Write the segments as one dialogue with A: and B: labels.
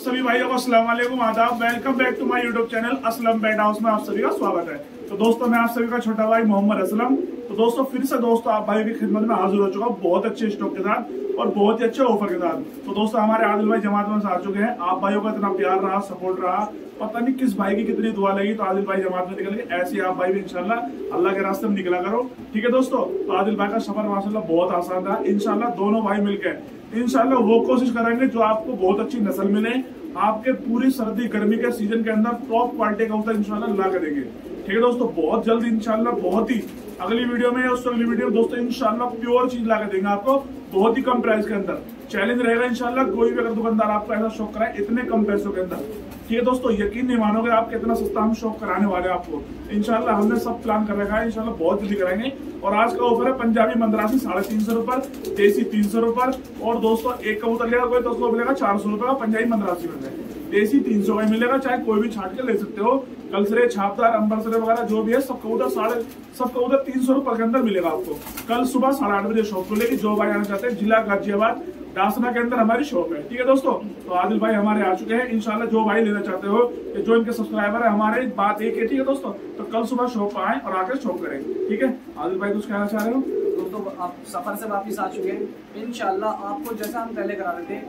A: सभी भाइयों को वालेकुम, आदाब welcome back to my YouTube channel Aslam pet house में आप सभी का स्वागत है। तो दोस्तों, मैं आप सभी का छोटा भाई मोहम्मद असलम। तो दोस्तों, फिर से दोस्तों, आप भाई की खिदमत में हाजिर हो चुका बहुत अच्छे स्टॉक के साथ और बहुत ही अच्छे ऑफ़र के साथ। तो दोस्तों, हमारे आदिल भाई जमात में आ चुके हैं। आप भाइयों का इतना प्यार रहा सपोर्ट रहा, पता नहीं किस भाई की कितनी दुआ लगी तो आदिल भाई जमात में निकल गए। ऐसे आप भाई भी इनशाला अल्लाह के रास्ते में निकला करो। ठीक है दोस्तों तो आदिल भाई का सफ़र माशाल्लाह बहुत आसान था। इनशाला दोनों भाई मिलकर इंशाल्लाह वो कोशिश करेंगे जो आपको बहुत अच्छी नस्ल मिले। आपके पूरी सर्दी, गर्मी के सीज़न के अंदर टॉप क्वालिटी का होता इनशाला ला करेंगे। ठीक है दोस्तों, बहुत जल्द इनशाला बहुत ही अगली वीडियो में उससे अगली वीडियो में दोस्तों इनशाला प्योर चीज़ ला देंगे आपको, बहुत ही कम प्राइस के अंदर। चैलेंज रहेगा इनशाला कोई भी अगर दुकानदार आपको ऐसा शौक कराए, इतने कम पैसों के अंदर। है दोस्तों यकीन नहीं मानोगे, आप कितना सस्ता हम शौक कराने वाले हैं आपको। इनशाला हमने सब प्लान कर रखा है, इंशाल्लाह बहुत जल्दी कराएँगे और आज का ऑफ़र है पंजाबी मंदरासी, साढ़े तीन सौ रुपए, देसी तीन सौ रुपए। और दोस्तों एक कबूतर लेगा, कोई तो उसको मिलेगा, चार सौ रुपए का पंजाबी मंदरासी में देसी तीन सौ का मिलेगा, चाहे कोई भी छाट के ले सकते हो। कलसरे, छापदार, अंबरसरे वगैरह जो भी है, सब कबूतर साढ़े, सब कबूतर तीन सौ रुपए के अंदर मिलेगा आपको। कल सुबह साढ़े आठ बजे शॉप खुलेगी, जो भाई आना चाहते हैं, जिला गाजियाबाद डासना के अंदर हमारी शॉप है। ठीक है दोस्तों? तो आदिल भाई हमारे आ चुके हैं। इंशाल्लाह जो भाई लेना चाहते हो, कि जो इनके सब्सक्राइबर है, हमारे बात एक है, ठीक है दोस्तों? तो कल सुबह शॉप आए और आकर शॉप करें। ठीक है? आदिल भाई, कुछ कहना चाह रहे हो?
B: दोस्तों, आप सफ़र से वापस आ चुके हैं। इनशाला आपको जैसा हम पहले करा रहे थे,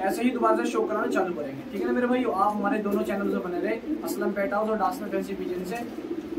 B: ऐसे ही दोबारा से शो कराना चालू करेंगे। ठीक है ना मेरे भाई आप हमारे दोनों चैनल से बने रहे, असलम पेट हाउस और डांस फैंसी पिजन से।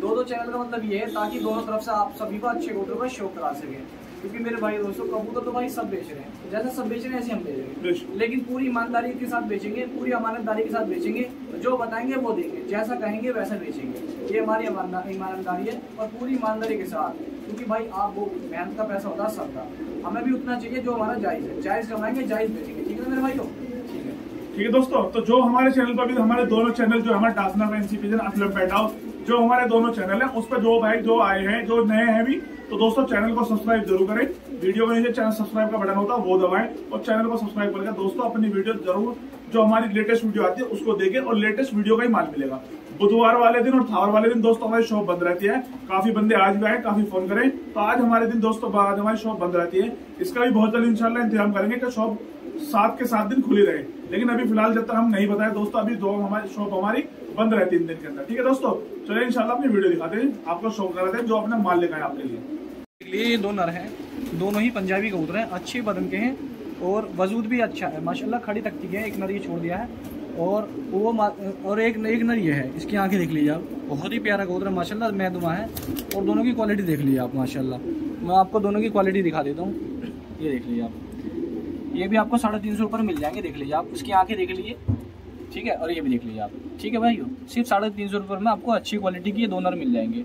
B: दो दो चैनल का मतलब ये है, ताकि दोनों तरफ़ से आप सभी को अच्छे कबूतर का शो करा सके। क्योंकि मेरे भाई दोस्तों कबूतर तो भाई सब बेच रहे हैं। जैसे सब बेच रहे हैं ऐसे हम बेचेंगे लेकिन पूरी ईमानदारी के साथ बेचेंगे पूरी अमानतदारी के साथ बेचेंगे जो बताएँगे वो देंगे। जैसा कहेंगे वैसा बेचेंगे। ये हमारी ईमानदारी है और पूरी ईमानदारी के साथ। क्योंकि भाई आप वो मेहनत का पैसा होता है सबका हमें भी उतना चाहिए जो हमारा जायज़ है। जायज़ कमाएँगे जायज़ बेचेंगे। ठीक है मेरे भाई
A: ठीक है। दोस्तों तो जो हमारे चैनल पर भी हमारे दोनों चैनल जो हमारे असलम पेट हाउस जो हमारे दोनों चैनल है उस पर जो भाई जो आए हैं जो नए हैं भी तो दोस्तों, चैनल को सब्सक्राइब ज़रूर करें। वीडियो में नीचे चैनल सब्सक्राइब का बटन होता है, वो दबाएँ और चैनल को सब्सक्राइब करके दोस्तों, अपनी वीडियो ज़रूर, जो हमारी लेटेस्ट वीडियो आती है, उसको देखें और लेटेस्ट वीडियो का ही माल मिलेगा। बुधवार वाले दिन और थावर वाले दिन दोस्तों, हमारी शॉप बंद रहती है। काफ़ी बंदे आज भी आए, काफ़ी फ़ोन करें। तो आज हमारे दिन दोस्तों आज हमारी शॉप बंद रहती है। इसका भी बहुत जल्द इंशाल्लाह इंतज़ाम करेंगे कि शॉप सात के सात दिन खुली रहे। लेकिन अभी फ़िलहाल जब तक हम नहीं बताए, दोस्तों, अभी दो हमारी शॉप हमारी बंद रहे तीन दिन के अंदर। ठीक है दोस्तों, चलिए इंशाल्लाह अपनी वीडियो दिखाते हैं, आपको शो कराते हैं जो अपने माल लेकर आपके लिए।
B: ये दो नर हैं, दोनों ही पंजाबी कबूतर हैं, अच्छे बदन के हैं और वजूद भी अच्छा है। माशाल्लाह खड़ी तकती है, एक नर ये छोड़ दिया है और वो और एक एक नर ये है, इसकी आँखें देख लीजिए आप। बहुत ही प्यारा कबूतर है, माशाल्लाह मैं दुआ है और दोनों की क्वालिटी देख लीजिए आप, माशाल्लाह। मैं आपको दोनों की क्वालिटी दिखा देता हूँ। ये देख लीजिए आप। ये भी आपको साढ़े तीन सौ मिल जाएँगे, देख लीजिए आप। उसकी आँखें देख लीजिए। ठीक है? और ये भी देख लीजिए आप। ठीक है भाई? सिर्फ़ साढ़े तीन सौ रुपये में आपको अच्छी क्वालिटी की दोनों मिल जाएँगे।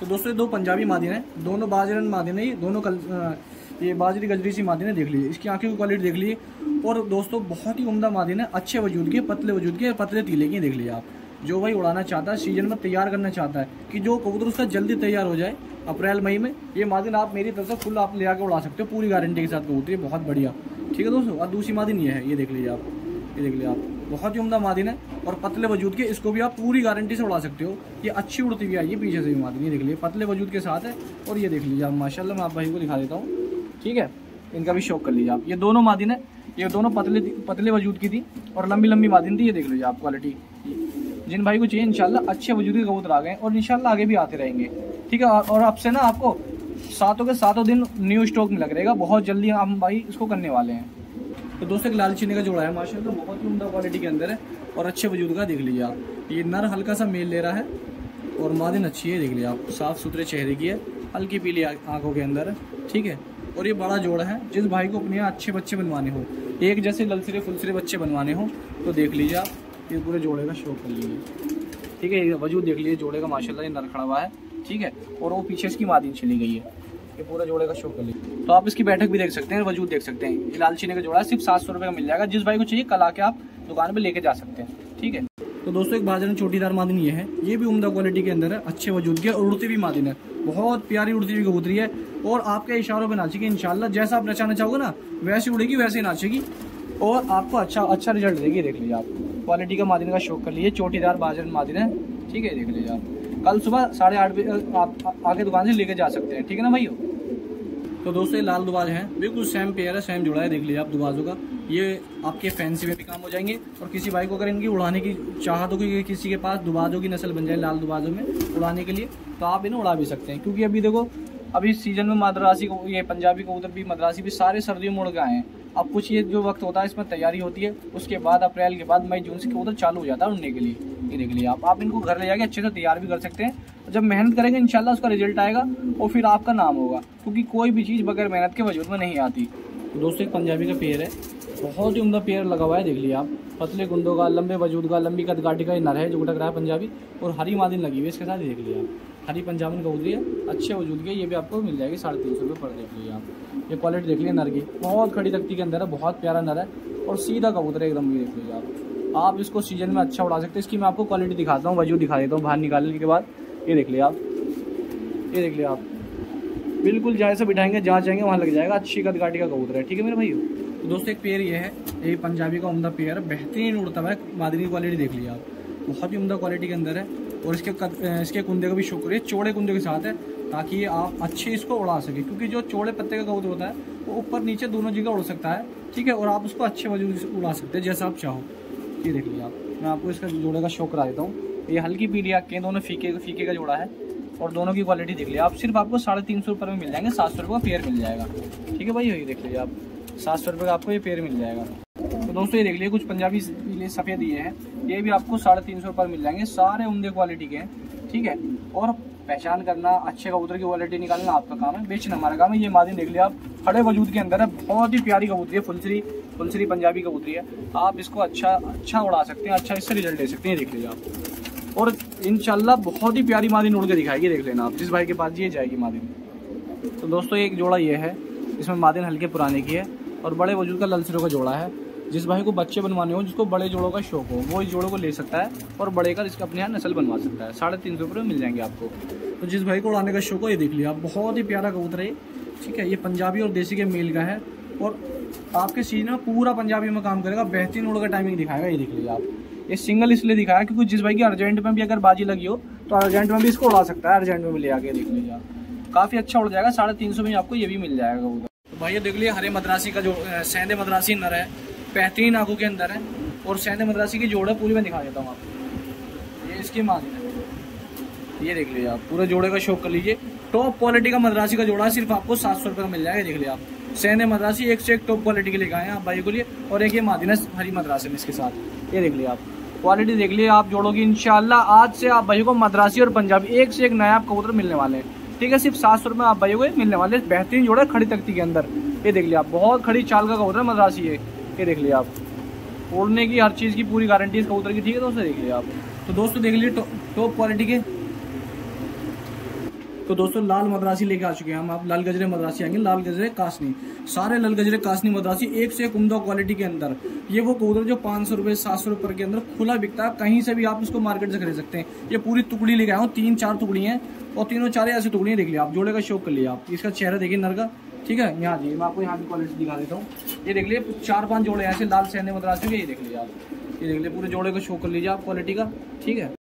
B: तो दोस्तों, ये दो पंजाबी मादिन है। दोनों बाजरन मादिन है ये। दोनों कल ये बाजरी गजरी सी मादिन है, देख लीजिए। इसकी आँखें की क्वालिटी देख लीजिए। और दोस्तों, बहुत ही उमदा मादिन है। अच्छे वजूद के, पतले वजूद के, पतले तीले की, देख लीजिए आप। जो भाई उड़ाना चाहता है सीज़न में तैयार करना चाहता है। कि जो कबूतर उसका जल्दी तैयार हो जाए, अप्रैल, मई में, ये मादिन आप मेरी तरफ़ से फुल आप ले आकर उड़ा सकते हो। पूरी गारंटी के साथ कबूतर। बहुत बढ़िया। ठीक है दोस्तों? और दूसरी मादिन ये है। ये देख लीजिए आप। ये देख लीजिए आप। बहुत ही उमदा मादिन है और पतले वजूद के, इसको भी आप पूरी गारंटी से उड़ा सकते हो। ये अच्छी उड़ती हुई आई है, पीछे से भी मादिन, ये देख लीजिए, पतले वजूद के साथ है और ये देख लीजिए आप, माशाल्लाह, मैं आप भाई को दिखा देता हूँ। ठीक है? इनका भी शौक कर लीजिए आप। ये दोनों मादिन है, ये दोनों पतले पतले वजूद की थी और लंबी लंबी मादिन थी, ये देख लीजिए आप क्वालिटी जिन भाई को चाहिए, इंशाल्लाह, अच्छे वजूद के कबूतर आ गए और इंशाल्लाह आगे भी आते रहेंगे। ठीक है? और अब से ना आपको सातों के सातों दिन न्यू स्टॉक में लग रहेगा, बहुत जल्दी हम भाई इसको करने वाले हैं। तो दोस्तों एक लाल चीनी का जोड़ा है माशा तो बहुत ही उमदा क्वालिटी के अंदर है और अच्छे वजूद का देख लीजिए आप। ये नर हल्का सा मेल ले रहा है और मादिन अच्छी है, देख लीजिए आप। साफ़ सुथरे चेहरे की है, हल्की पीली आँखों के अंदर है ठीक है? और ये बड़ा जोड़ा है, जिस भाई को अपने अच्छे बच्चे बनवाने हो, एक जैसे ललसरे फुलसरे बच्चे बनवाने हो तो देख लीजिए आप, ये पूरे जोड़े का शौक कर लीजिए। ठीक है वजूद देख लीजिए, जोड़े का माशाल्लाह ये नर खड़ा हुआ है, ठीक है? और वो पीछे इसकी मादिन चली गई है। ये पूरा जोड़े का शो कर लीजिए तो आप इसकी बैठक भी देख सकते हैं, वजूद देख सकते हैं। लाल चीने का जोड़ा सिर्फ़ सात सौ रुपये का मिल जाएगा। जिस भाई को चाहिए, कल आके आप दुकान पर लेके जा सकते हैं। ठीक है? तो दोस्तों, एक बाज़ार में छोटीदार मादिन ये है। ये भी उमदा क्वालिटी के अंदर है, अच्छे वजूद के, और उड़ती भी मादिन है। बहुत प्यारी उड़ती हुई कबूतरी है, और आपके इशारों पर नाचेगी इनशाला जैसा आप नचाना चाहोगे ना, वैसे उड़ेगी, वैसे नाचेगी। और आपको अच्छा अच्छा रिज़ल्ट देगी, देख लीजिए आप। क्वालिटी का मादिन का शौक कर लीजिए, चोटीदार बाज़ार मादिन है। ठीक है, देख लीजिए आप। कल सुबह साढ़े आठ बजे, आप आगे दुकान से लेके जा सकते हैं। ठीक है ना भाई तो दोस्तों, ये लाल दुबाज है। बिल्कुल सेम पेयर है सेम जुड़ा है, देख लीजिए आप दुबाजों का। ये आपके फैंसी में भी काम हो जाएँगे और किसी भाई को अगर इनकी उड़ाने की चाहत हो कि किसी के पास दुबाजों की नस्ल बन जाए लाल दुबाजों में उड़ाने के लिए तो आप इन्हें उड़ा भी सकते हैं। क्योंकि अभी देखो, अभी सीज़न में मद्रासी को, ये पंजाबी कबूतर भी मद्रासी भी सारे सर्दियों में उड़ गए हैं। अब कुछ ये जो वक्त होता है, इसमें तैयारी होती है, उसके बाद अप्रैल के बाद मई जून से कबूतर चालू हो जाता है उड़ने के लिए। ये देख लिया आप आप इनको घर ले जाके अच्छे से तैयार भी कर सकते हैं। जब मेहनत करेंगे, इंशाल्लाह उसका रिज़ल्ट आएगा और फिर आपका नाम होगा। क्योंकि कोई भी चीज़ बगैर मेहनत के वजूद में नहीं आती। दोस्तों, एक पंजाबी का पेड़ है। बहुत ही उमदा पेड़ लगा हुआ है, देख लिया आप। पतले गुंडों का, लंबे वजूद का, लंबी कदगाटी का नर है जो गुटक रहा है पंजाबी। और हरी मादिन लगी हुई है, इसके साथ देख लिया आप। हरी पंजाबी कबूतरी है। अच्छे वजूद की, ये भी आपको मिल जाएगी साढ़े तीन सौ रुपये पर, देख लीजिए आप। ये क्वालिटी देख लीजिए नर की। बहुत खड़ी तख्ती के अंदर है, बहुत प्यारा नर है। और सीधा कबूतर है, एकदम ये देख लीजिए आप। आप इसको सीज़न में अच्छा उड़ा सकते हैं। इसकी मैं आपको क्वालिटी दिखाता हूँ वज़ू दिखा देता हूँ बाहर निकालने के बाद। ये देख लिया आप। ये देख लिया आप। बिल्कुल जहाँ से बिठाएँगे जहाँ जाएँगे वहाँ लग जाएगा। अच्छी कदगाटी का कबूतर है। ठीक है मेरे भाई तो दोस्तों एक पेयर ये है। ये पंजाबी का उमदा पेयर। बेहतरीन उड़ता है। मादरी की क्वालिटी देख लिया आप। बहुत ही उमदा क्वालिटी के अंदर है। और इसके कद, इसके कुंदे का भी शुक्र है। चौड़े कुंदे के साथ है ताकि आप अच्छे इसको उड़ा सके। क्योंकि जो चौड़े पत्ते का कबूतर होता है वो ऊपर नीचे दोनों जगह उड़ सकता है। ठीक है? और आप उसको अच्छे वजूद से उड़ा सकते हैं जैसा आप चाहो। ये देख लिया आप। मैं आपको इसका जोड़े का शौक करा देता हूँ। ये हल्की पीली के दोनों फीके फीके का जोड़ा है और दोनों की क्वालिटी देख लिया आप सिर्फ़ आपको साढ़े तीन सौ रुपये में मिल जाएँगे, सात सौ रुपये का पेयर मिल जाएगा। ठीक है भाई, यही देख लीजिए आप। सात सौ रुपये का आपको ये पेयर मिल जाएगा। तो दोस्तों, ये देख लीजिए, कुछ पंजाबी, पीले, सफ़ेद ये हैं। ये भी आपको साढ़े तीन सौ रुपये मिल जाएँगे, सारे उमदे क्वालिटी के हैं। ठीक है? और पहचान करना, अच्छे कबूतर की क्वालिटी निकालना आपका काम है, बेचना हमारा काम है। ये मादिन देख लिया आप, खड़े वजूद के अंदर है, बहुत ही प्यारी कबूतरी है फुलसरी फुलसरी पंजाबी कबूतरी है। आप इसको अच्छा अच्छा उड़ा सकते हैं अच्छा इससे रिज़ल्ट ले सकते हैं देख लीजिए आप। और इनशाला बहुत ही प्यारी मादिन उड़ के दिखाएगी देख लेना आप। जिस भाई के पास ये जाएगी मादिन। तो दोस्तों, एक जोड़ा ये है, इसमें मादिन हल्के पुराने की है, और बड़े वजूद का ललसरों का जोड़ा है। जिस भाई को बच्चे बनवाने हो, जिसको बड़े जोड़ों का शौक हो, वो इस जोड़ों को ले सकता है, और बड़े का इसका अपने यहाँ नस्ल बनवा सकता है। साढ़े तीन सौ रुपये मिल जाएँगे आपको। तो जिस भाई को उड़ाने का शौक हो, ये देख लिया आप। बहुत ही प्यारा कबूतर है ठीक है, ये पंजाबी और देसी के मेल का है, और आपके सीज़न में पूरा पंजाबी में काम करेगा, बेहतरीन उड़ का टाइमिंग दिखाएगा, ये देख लीजिए आप। ये सिंगल इसलिए दिखाया क्योंकि जिस भाई की अर्जेंट में भी अगर बाजी लगी हो तो अर्जेंट में भी इसको उड़ा सकता है, अर्जेंट में भी ले आके, देख लीजिए आप। काफ़ी अच्छा उड़ जाएगा, साढ़े तीन सौ में आपको ये भी मिल जाएगा कबूतर तो भाई ये देख लीजिए, हरे मद्रासी का जो सेंधे मद्रासी नर है, बेहतरीन आँखों के अंदर है, और सेंधे मद्रासी की जोड़ पूरी मैं दिखा देता हूँ आपको। ये इसकी मांग है। ये देख लीजिए आप, पूरे जोड़े का शौक कर लीजिए। टॉप क्वालिटी का मद्रासी का जोड़ा सिर्फ़ आपको सात सौ रुपये का मिल जाएगा, देख लिया आप। सेंधे मद्रासी, एक से एक टॉप क्वालिटी के आए हैं आप भाई को लिए, और एक ये मादिनस हरी मद्रासी में इसके साथ। ये देख लिया आप। क्वालिटी देख लिया आप जोड़ोगी इनशाला आज से आप भाई को मद्रासी और पंजाबी, एक से एक नया आप कबूतर मिलने वाले हैं। ठीक है, सिर्फ़ सात सौ रुपये आप भाई को मिलने वाले बेहतरीन जोड़ा खड़ी तख्ती के अंदर। ये देख लिया आप, बहुत खड़ी चाल का कबूतर मद्रासी है ये देख लिया आप। उड़ने की हर चीज़ की पूरी गारंटी इस कबूतर की, ठीक है दोस्तों? देख लिया आप। तो दोस्तों देख लीजिए टॉप क्वालिटी के तो दोस्तों, लाल मद्रासी लेके आ चुके हैं हम। आप लाल गजरे मद्रासी आएँगे, लाल गजरे कासनी। सारे लाल गजरे कासनी मद्रासी एक से एक उमदा क्वालिटी के अंदर। ये वो कबूतर जो पाँच सौ रुपये सात सौ रुपये के अंदर खुला बिकता है। कहीं से भी आप इसको मार्केट से खरीद सकते हैं। ये पूरी टुकड़ी लेके आया हूँ, तीन चार टुकड़ी हैं और तीनों चार ऐसी टुकड़ियाँ देख लिया। आप जोड़े का शौक कर लिया। आप इसका चेहरा देखिए, नर का। ठीक है? यहाँ जी, मैं आपको यहाँ की क्वालिटी दिखा देता हूँ। ये देख लीजिए चार पाँच जोड़े ऐसे लाल सहने मद्रासी के, ये देख लीजिए आप। ये देख लीजिए पूरे जोड़े का शौक कर लीजिए आप क्वालिटी का। ठीक है?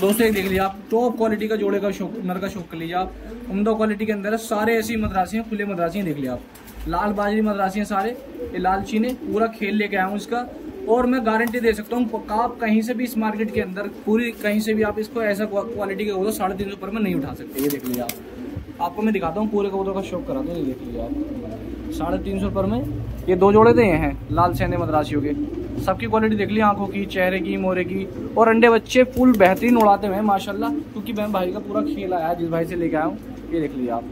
B: दोस्तों एक देख लीजिए आप टॉप क्वालिटी का जोड़े का शौक, नर का शौक कर लीजिए आप। उमदा क्वालिटी के अंदर सारे ऐसी मद्रासी हैं खुले मद्रासी हैं देख लिया आप। लाल बाजरी मद्रासी हैं सारे, ये लाल चीने, पूरा खेल लेके आया हूँ इसका। और मैं गारंटी दे सकता हूँ, आप कहीं से भी इस मार्केट के अंदर, पूरी कहीं से भी आप इसको ऐसा क्वालिटी का होगा साढ़े तीन सौ पर में नहीं उठा सकते। ये देख लीजिए आप। आपको मैं दिखाता हूँ, पूरे कबूतर का शौक करा दो, ये देख लीजिए आप। साढ़े तीन सौ पर में, ये दो जोड़े तो ये हैं, लाल सेंधे मद्रासियों के। सबकी क्वालिटी देख ली, आँखों की, चेहरे की, मोरे की। और अंडे बच्चे फुल बेहतरीन उड़ाते हुए माशाल्लाह, क्योंकि मैं भाई का पूरा खेल आया, जिस भाई से लेके आया हूँ, ये देख लीजिए आप।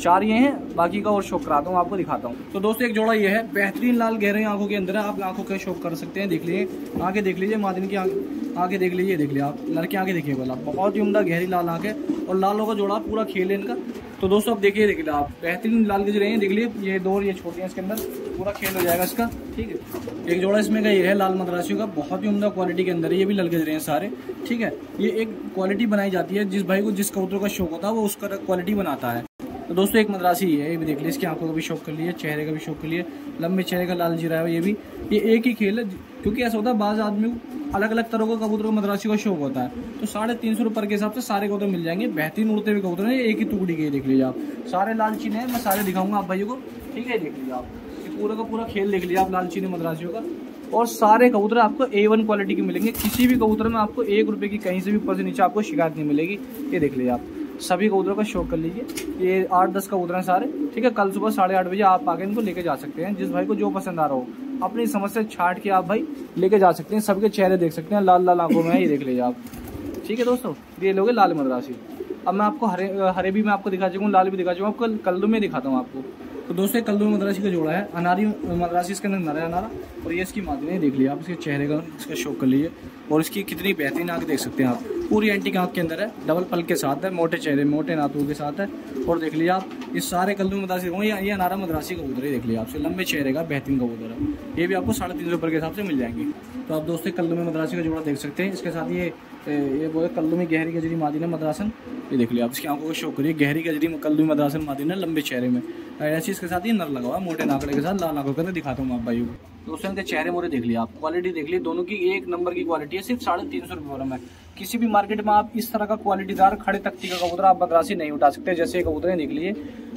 B: चार ये हैं, बाकी का और शौक कराता हूँ, आपको दिखाता हूँ। तो दोस्तों, एक जोड़ा ये है, बेहतरीन लाल गहरे आँखों के अंदर आप आँखों का शौक कर सकते हैं, देख लीजिए। आगे देख लीजिए, मादिन की आगे देख लीजिए देख लीजिए आप, लड़के आगे देखिए बोला, बहुत ही उमदा गहरी लाल आँख और लालों का जोड़ा पूरा खेल है इनका तो दोस्तों आप देखिए, देख लिया आप। बेहतरीन लाल गज रहे हैं, देख लीजिए। ये दो और ये छोटे हैं इसके अंदर। पूरा खेल हो जाएगा इसका, ठीक है। एक जोड़ा इसमें का ये है लाल मद्रासियों का। बहुत ही उमदा क्वालिटी के अंदर है ये भी लल गज रहे हैं सारे, ठीक है। ये एक क्वालिटी बनाई जाती है, जिस भाई को, जिस कबूतर का शौक होता है, वो उसका क्वालिटी बनाता है। तो दोस्तों, एक मद्रासी है, ये भी देख लीजिए, इसकी आँखों का भी शौक कर लिए, चेहरे का भी शौक कर लिए। लंबे चेहरे का लाल जीरा है ये भी। ये एक ही खेल है, क्योंकि ऐसा होता है, बाज़ आदमी को अलग अलग तरह का कबूतर मद्रासी का शौक होता है। तो साढ़े तीन सौ रुपये के हिसाब से सारे कबूतर मिल जाएँगे। बेहतरीन उड़ते हुए कबूतर है एक ही टुकड़ी के, देख लीजिए आप। सारे लाल चीने हैं, मैं सारे दिखाऊँगा आप भाइयों को। ठीक है, देख लीजिए आप। पूरा का पूरा खेल देख लीजिए आप, लाल चीनी मद्रासियों का। और सारे कबूतर आपको ए वन क्वालिटी के मिलेंगे। किसी भी कबूतर में आपको एक रुपए की कहीं से भी ऊपर से नीचे आपको शिकायत नहीं मिलेगी। ये देख लीजिए आप। सभी कबूतरों का शौक कर लीजिए। ये आठ दस कबूतर हैं सारे। ठीक है, कल सुबह साढ़े आठ बजे आप आगे इनको लेके जा सकते हैं। जिस भाई को जो पसंद आ रहा हो। अपनी समझ से छाट के आप भाई लेके जा सकते हैं, सबके चेहरे देख सकते हैं, लाल लाल आँखों में ये देख लीजिए आप। ठीक है दोस्तों, ये लोगे लाल मद्रासी। अब मैं आपको हरे हरे भी मैं आपको दिखा चुका हूँ, लाल भी दिखा चुका हूँ, आपको कल्लू में दिखाता हूँ आपको। तो दोस्तों कल्लू मद्रासी का जोड़ा है, अनारी, मद्रासी, इसके अंदर नरा अनारा, और ये इसकी नहीं देख लिया आप, इसके चेहरे का, इसका शौक कर लीजिए, और इसकी कितनी बेहतरीन आँख देख सकते हैं आप। पूरी एंटी आँख के अंदर है डबल पल के साथ है, मोटे चेहरे, मोटे नातों के साथ है। और देख लीजिए आप, इस सारे कल्लू मद्रासी ये ये अनारा मद्रासी कबूतर ही, देख लिया आपसे, लंबे चेहरे का बेहतरीन कबूतर है। ये भी आपको साढ़े तीन सौ रुपये के हिसाब से मिल जाएँगे। तो आप दोस्तों, कल्लू में मद्रासी का जोड़ा देख सकते हैं। इसके साथ ये ये बोले कल्लू में गहरी गजरी मादी ने मद्रासन। ये देख लिया आप, इसकी आँखों को शो करिए, गहरी गजरी, कल्लू मद्रासन मादी ने लंबे चेहरे में। ऐसी इसके साथ ये नर लगा हुआ मोटे नाकड़े के साथ, लाल आँखों के अंदर दिखाता हूँ आप भाई को। दोस्तों, इनके चेहरे मोरे देख लिया आप क्वालिटी देख ली दोनों की एक नंबर की क्वालिटी है, सिर्फ़ साढ़े तीन सौ रुपये में किसी भी मार्केट में आप इस तरह का क्वालिटीदार खड़े तख्ती का कबूतर आप मद्रासी नहीं उठा सकते, जैसे कबूतर देख लिए।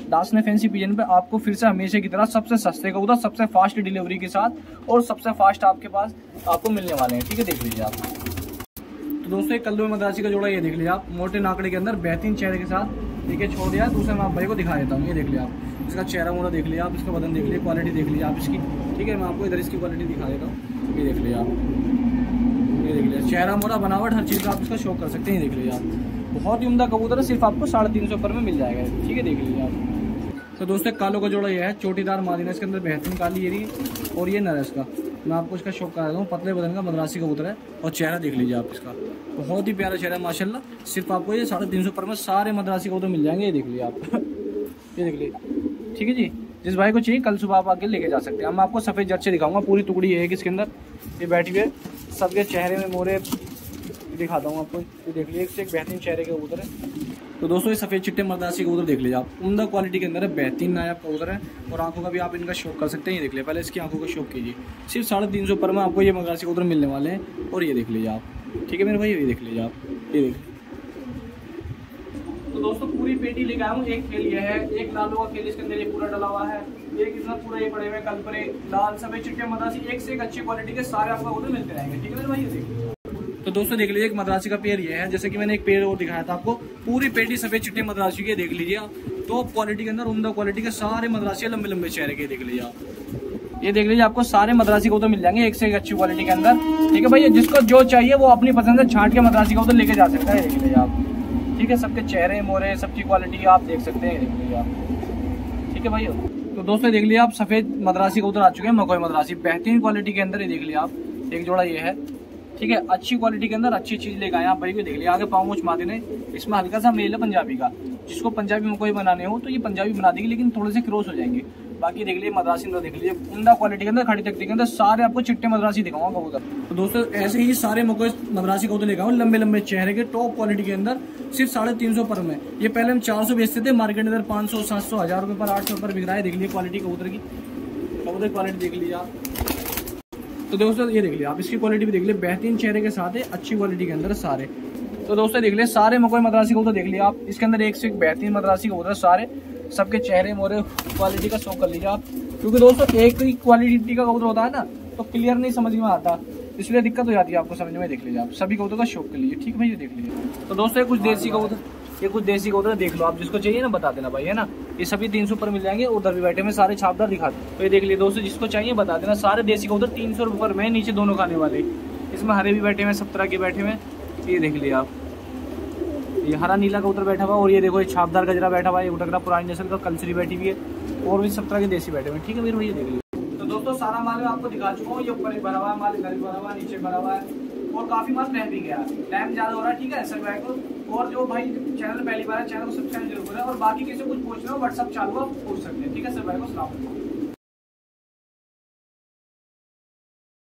B: दास ने फैंसी पिजन पे आपको फिर से हमेशा की तरह सबसे सस्ते कबूतर, सबसे फास्ट डिलीवरी के साथ और सबसे फास्ट आपके पास आपको मिलने वाले हैं, ठीक है, देख लीजिए आप। तो दोस्तों, एक कल्लू मद्रासी का जोड़ा ये देख लिया आप, मोटे नाकड़े के अंदर बेहतरीन चेहरे के साथ देखिए छोड़ दिया। दूसरे मैं आप भाई को दिखा देता हूँ, ये देख लिया आप। इसका चेहरा मोड़ा देख लिया आप, इसका बदन देख लिया क्वालिटी देख लिया आप इसकी, ठीक है, मैं आपको इधर इसकी क्वालिटी दिखा देता हूँ, ये देख लिया आप। ये देख लिया। चेहरा मोड़ा बनावट हर चीज़ का आप इसका शौक कर सकते हैं, देख लीजिए आप। बहुत ही उमदा कबूतर है, सिर्फ़ आपको साढ़े तीन सौ पर में मिल जाएगा। ठीक है, देख लीजिए आप। तो दोस्तों, कालों का जोड़ा यह है, चोटीदार मादीना इसके अंदर बेहतरीन काली रही और ये नरस का मैं आपको इसका शौक करा हूँ, पतले बदन का मद्रासी कबूतर है और चेहरा देख लीजिए आप इसका। बहुत ही प्यारा चेहरा है, माशाल्लाह। सिर्फ़ आपको ये साढ़े तीन सौ पर में सारे मद्रासी कबूतर मिल जाएँगे, ये देख लीजिए आप। ये देख लीजिए ठीक है जी, जिस भाई को चाहिए, कल सुबह आप आके लेके जा सकते हैं। मैं आपको सफ़ेद जर्चे दिखाऊँगा, पूरी टुकड़ी है इसके अंदर। ये बैठी हुई है। सबके चेहरे में मोरे दिखाता हूँ आपको। ये देख लीजिए, एक बेहतरीन चेहरे के कबूतर है। तो दोस्तों, ये सफ़ेद चिट्टे मरदासी कबूतर देख लीजिए आप। उमदा क्वालिटी के अंदर है बेहतरीन नायाब कबूतर है और आँखों का भी आप इनका शौक कर सकते हैं। ये देख लीजिए, पहले इसकी आँखों का शौक कीजिए। सिर्फ़ साढ़े तीन सौ पर में आपको ये मरदासी कबूतर मिलने वाले हैं। और ये देख लीजिए आप। ठीक है मेरे भाई, ये देख लीजिए आप। ये देख तो दोस्तों, पूरी पेटी लेकर हूँ। एक खेल ये है, एक लालों का खेल, इसके अंदर ये पूरा डला हुआ है। एक इसमें पूरा ये पड़े हुए कल परे लाल सफ़ेद चिट्टे मदासी एक से एक अच्छी क्वालिटी के सारे आपको उधर मिलते रहेंगे, ठीक है भाई? ये तो दोस्तों देख लीजिए, एक मद्रासी का पेड़ ये है, जैसे कि मैंने एक पेड़ और दिखाया था आपको, पूरी पेटी सफ़ेद चिट्टे मद्रासी के देख लीजिए टॉप क्वालिटी के अंदर, उमदा क्वालिटी के सारे मद्रासी लंबे लंबे चेहरे के, देख लीजिए आप। ये देख लीजिए, आपको सारे मद्रासी को तो मिल जाएँगे, एक से एक अच्छी क्वालिटी के अंदर, ठीक है भाई? जिसको जो चाहिए, वो अपनी पसंद से छाट के मद्रासी को तो लेके जा सकता है, देख लीजिए आप। ठीक है, सबके चेहरे, मोरे, सबकी क्वालिटी आप देख सकते हैं, देख लीजिए आप। ठीक है भाई तो दोस्तों देख लिया आप, सफ़ेद मद्रासी उधर आ चुके हैं, मकोई मद्रासी। बेहतरीन क्वालिटी के अंदर ही देख लिया आप। एक जोड़ा ये है, ठीक है? अच्छी क्वालिटी के अंदर अच्छी चीज़ लेकर आए आप, भाई देख लिया, आगे पाँव माते ने इसमें हल्का सा मेल है पंजाबी का, जिसको पंजाबी मकोई बनाने हो तो ये पंजाबी बना देगी, लेकिन थोड़े से क्रॉस हो जाएँगे। बाकी देख लीजिए, मद्रासी अंदर देख लीजिए, उमदा क्वालिटी के अंदर, खड़ी तकती के अंदर, सारे आपको चिट्टे मद्रासी दिखाऊँगा कबूतर। तो दोस्तों, ऐसे ही सारे मको मद्रासी कबूतर लेकर लंबे लंबे चेहरे के टॉप क्वालिटी के अंदर, सिर्फ़ साढ़े तीन सौ पर में। ये पहले हम चार सौ बेचते थे मार्केट के अंदर पाँच सौ, सात सौ, हज़ार रुपये पर, आठ सौ पर बिक रहा है, देख लीजिए क्वालिटी कबूतर की। कबूतर क्वालिटी देख लीजिए आप। तो दोस्तों, ये देख लिया आप, इसकी क्वालिटी भी देख लिया बेहतरीन चेहरे के साथ है, अच्छी क्वालिटी के अंदर सारे। तो दोस्तों देख लिया सारे मकोई मद्रासी को तो देख लिया आप। इसके अंदर एक से एक बेहतरीन मद्रासी को होता सारे सबके चेहरे मोरे क्वालिटी का शो कर लीजिए आप। क्योंकि दोस्तों एक ही क्वालिटी का कबूतर होता है ना तो क्लियर नहीं समझ में आता। इसलिए दिक्कत हो जाती है आपको समझ में देख लीजिए आप। सभी कबूतर का शौक कर लीजिए ठीक भाई देख लीजिए। तो दोस्तों कुछ देसी कबूतर ये कुछ देसी कबूतर देख लो आप जिसको चाहिए ना बता देना भाई है ना? ये सभी तीन सौ पर मिल जाएँगे उधर भी बैठे में सारे छापदार दिखा दे। तो ये देख लिए दोस्तों जिसको चाहिए बता देना सारे देसी कबूतर तीन सौ रुपये में नीचे दोनों खाने वाले। इसमें हरे भी बैठे हुए सब तरह के बैठे हुए ये देख लिया आप। ये हरा नीला कबूतर बैठा हुआ और ये देखो, ये छापदार गजरा बैठा हुआ है उठकरा पुरानी नस्ल का, कलसरी बैठी हुई है और भी सब तरह के देसी बैठे हुए ठीक है मेरे भैया देख लिया तो दोस्तों, सारा माल मैं आपको दिखा चुका हूँ। ये ऊपर भरा हुआ है, माल घर भरा हुआ नीचे भरा हुआ है और काफ़ी माल रह भी गया टाइम ज़्यादा हो रहा है, ठीक है, सर को। और जो भाई चैनल पहली बार है, चैनल को सब्सक्राइब ज़रूर करें और बाकी किसी कुछ पूछ रहे हो व्हाट्सअप चालू आप पूछ सकते हैं। ठीक है, सर भाई को, सलाम।